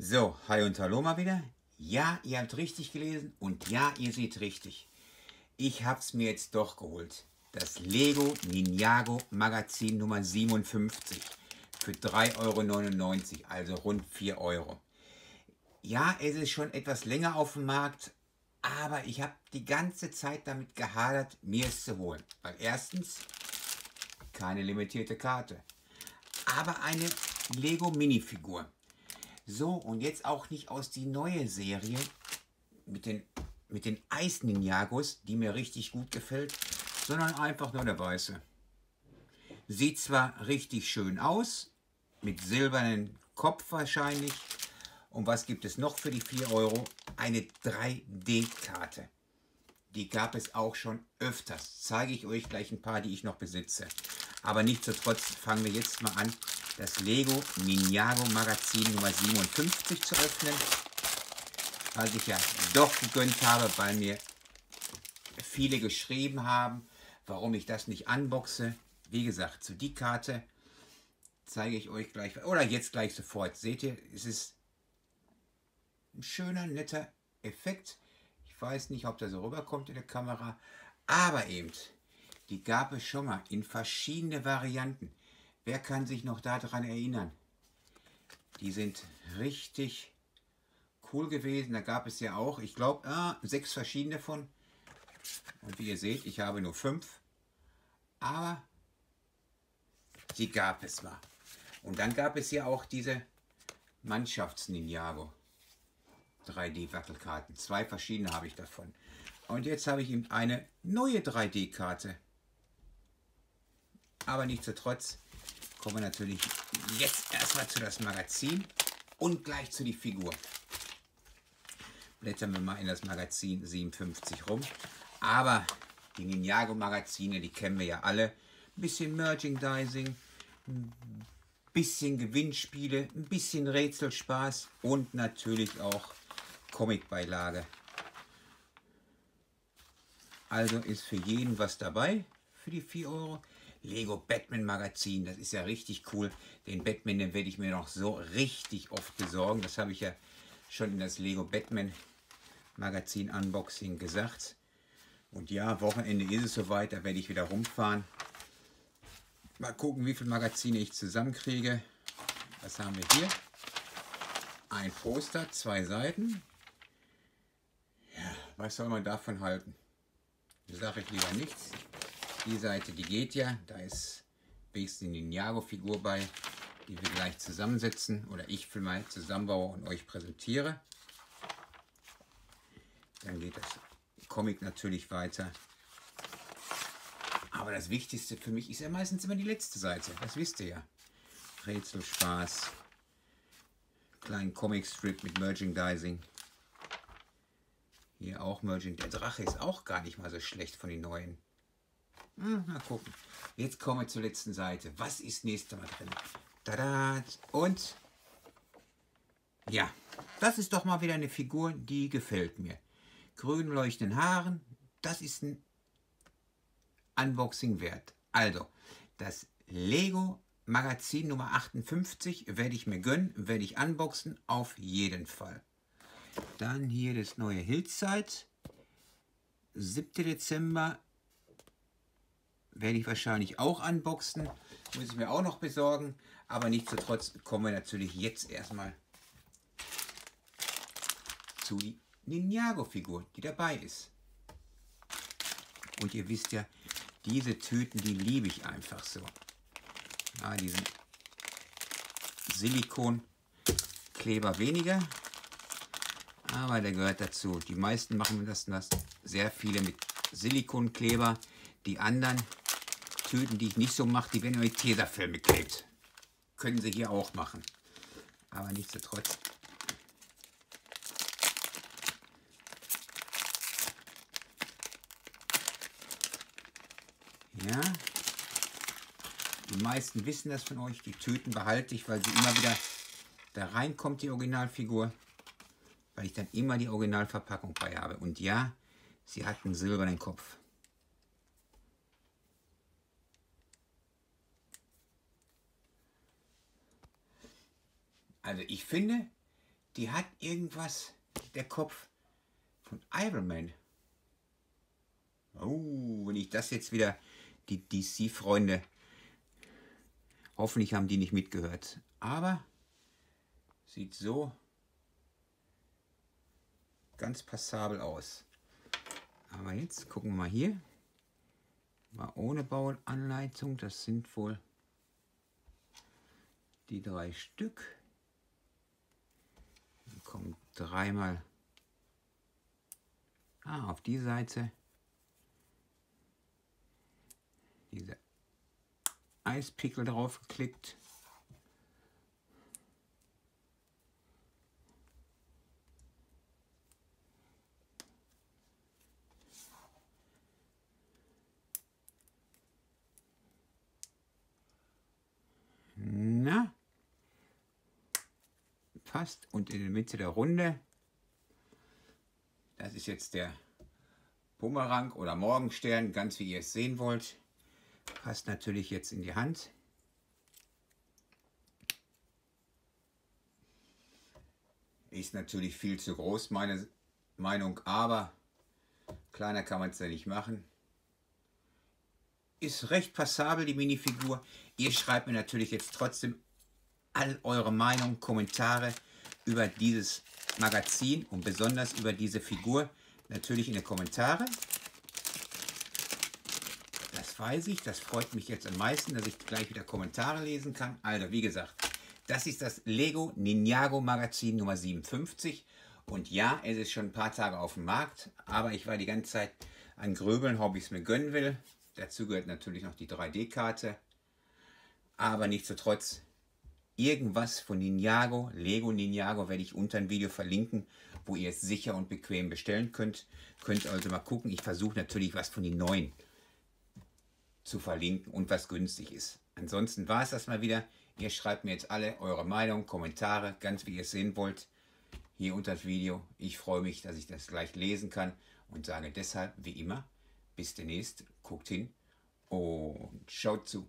So, hi und hallo mal wieder. Ja, ihr habt richtig gelesen und ja, ihr seht richtig. Ich hab's mir jetzt doch geholt. Das Lego Ninjago Magazin Nummer 57 für 3,99 Euro, also rund 4 Euro. Ja, es ist schon etwas länger auf dem Markt, aber ich habe die ganze Zeit damit gehadert, mir es zu holen. Weil erstens keine limitierte Karte, aber eine Lego Minifigur. So, und jetzt auch nicht aus die neue Serie mit den, mit den Eis Ninjagos, die mir richtig gut gefällt, sondern einfach nur der weiße. Sieht zwar richtig schön aus, mit silbernen Kopf wahrscheinlich. Und was gibt es noch für die 4 Euro? Eine 3D-Karte. Die gab es auch schon öfters. Zeige ich euch gleich ein paar, die ich noch besitze. Aber nichtsdestotrotz fangen wir jetzt mal an, das Lego Ninjago Magazin Nummer 57 zu öffnen. Was ich ja doch gegönnt habe, weil mir viele geschrieben haben, warum ich das nicht unboxe. Wie gesagt, zu die Karte zeige ich euch gleich, oder jetzt gleich sofort. Seht ihr, es ist ein schöner, netter Effekt. Ich weiß nicht, ob der so rüberkommt in der Kamera, aber eben, die gab es schon mal in verschiedene Varianten. Wer kann sich noch daran erinnern? Die sind richtig cool gewesen. Da gab es ja auch, ich glaube, ah, sechs verschiedene von. Und wie ihr seht, ich habe nur fünf. Aber die gab es mal. Und dann gab es ja auch diese Mannschafts-Ninjago 3D-Wackelkarten. Zwei verschiedene habe ich davon. Und jetzt habe ich eben eine neue 3D-Karte. Aber nichtsdestotrotz kommen wir natürlich jetzt erstmal zu das Magazin und gleich zu die Figur. Blättern wir mal in das Magazin 57 rum. Aber die Ninjago-Magazine, die kennen wir ja alle. Ein bisschen Merchandising, ein bisschen Gewinnspiele, ein bisschen Rätselspaß und natürlich auch Comicbeilage. Also ist für jeden was dabei für die 4 Euro. Lego Batman Magazin, das ist ja richtig cool. Den Batman, den werde ich mir noch so richtig oft besorgen. Das habe ich ja schon in das Lego Batman Magazin Unboxing gesagt. Und ja, Wochenende ist es soweit, da werde ich wieder rumfahren. Mal gucken, wie viele Magazine ich zusammenkriege. Was haben wir hier? Ein Poster, zwei Seiten. Ja, was soll man davon halten? Sage ich lieber nichts. Die Seite, die geht ja. Da ist wenigstens die Ninjago-Figur bei, die wir gleich zusammensetzen oder ich für mal zusammenbaue und euch präsentiere. Dann geht das Comic natürlich weiter. Aber das Wichtigste für mich ist ja meistens immer die letzte Seite. Das wisst ihr ja. Rätselspaß. Kleinen Comic-Strip mit Merchandising. Hier auch Merging. Der Drache ist auch gar nicht mal so schlecht von den neuen. Hm, mal gucken. Jetzt kommen wir zur letzten Seite. Was ist nächste Mal drin? Tada! Und ja, das ist doch mal wieder eine Figur, die gefällt mir. Grün leuchtenden Haaren. Das ist ein Unboxing wert. Also, das Lego Magazin Nummer 58 werde ich mir gönnen, werde ich unboxen, auf jeden Fall. Dann hier das neue Hillside. 7. Dezember werde ich wahrscheinlich auch unboxen. Muss ich mir auch noch besorgen. Aber nichtsdestotrotz kommen wir natürlich jetzt erstmal zu die Ninjago-Figur, die dabei ist. Und ihr wisst ja, diese Tüten, die liebe ich einfach so. Ja, diesen Silikonkleber weniger, aber der gehört dazu. Die meisten machen das, das sehr viele mit Silikonkleber. Die anderen Tüten, die ich nicht so mache, die werden mit Tesafilm geklebt. Können sie hier auch machen. Aber nichtsdestotrotz Ja. Die meisten wissen das von euch. Die Tüten behalte ich, weil sie immer wieder da reinkommt, die Originalfigur. Weil ich dann immer die Originalverpackung bei habe. Und ja, sie hat einen silbernen Kopf. Also ich finde, die hat irgendwas, der Kopf von Iron Man. Oh, wenn ich das jetzt wieder, die DC-Freunde, hoffentlich haben die nicht mitgehört. Aber sieht so ganz passabel aus. Aber jetzt gucken wir mal hier. Mal ohne Bauanleitung. Das sind wohl die drei Stück. Kommen dreimal ah, auf die Seite diese Eispickel drauf geklickt. Passt. Und in der Mitte der Runde, das ist jetzt der Bumerang oder Morgenstern, ganz wie ihr es sehen wollt. Passt natürlich jetzt in die Hand. Ist natürlich viel zu groß, meine Meinung, aber kleiner kann man es ja nicht machen. Ist recht passabel, die Minifigur. Ihr schreibt mir natürlich jetzt trotzdem all eure Meinung, Kommentare über dieses Magazin und besonders über diese Figur natürlich in die Kommentare. Das weiß ich, das freut mich jetzt am meisten, dass ich gleich wieder Kommentare lesen kann. Also, wie gesagt, das ist das Lego Ninjago Magazin Nummer 57. Und ja, es ist schon ein paar Tage auf dem Markt, aber ich war die ganze Zeit an Gröbeln, ob ich es mir gönnen will. Dazu gehört natürlich noch die 3D-Karte. Aber nichtsdestotrotz, irgendwas von Ninjago, Lego Ninjago, werde ich unter ein Video verlinken, wo ihr es sicher und bequem bestellen könnt. Könnt also mal gucken. Ich versuche natürlich was von den neuen zu verlinken und was günstig ist. Ansonsten war es das mal wieder. Ihr schreibt mir jetzt alle eure Meinung, Kommentare, ganz wie ihr es sehen wollt, hier unter das Video. Ich freue mich, dass ich das gleich lesen kann und sage deshalb, wie immer, bis demnächst, guckt hin und schaut zu.